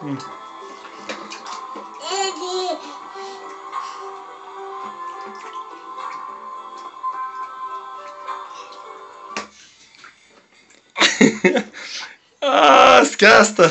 А, сказка.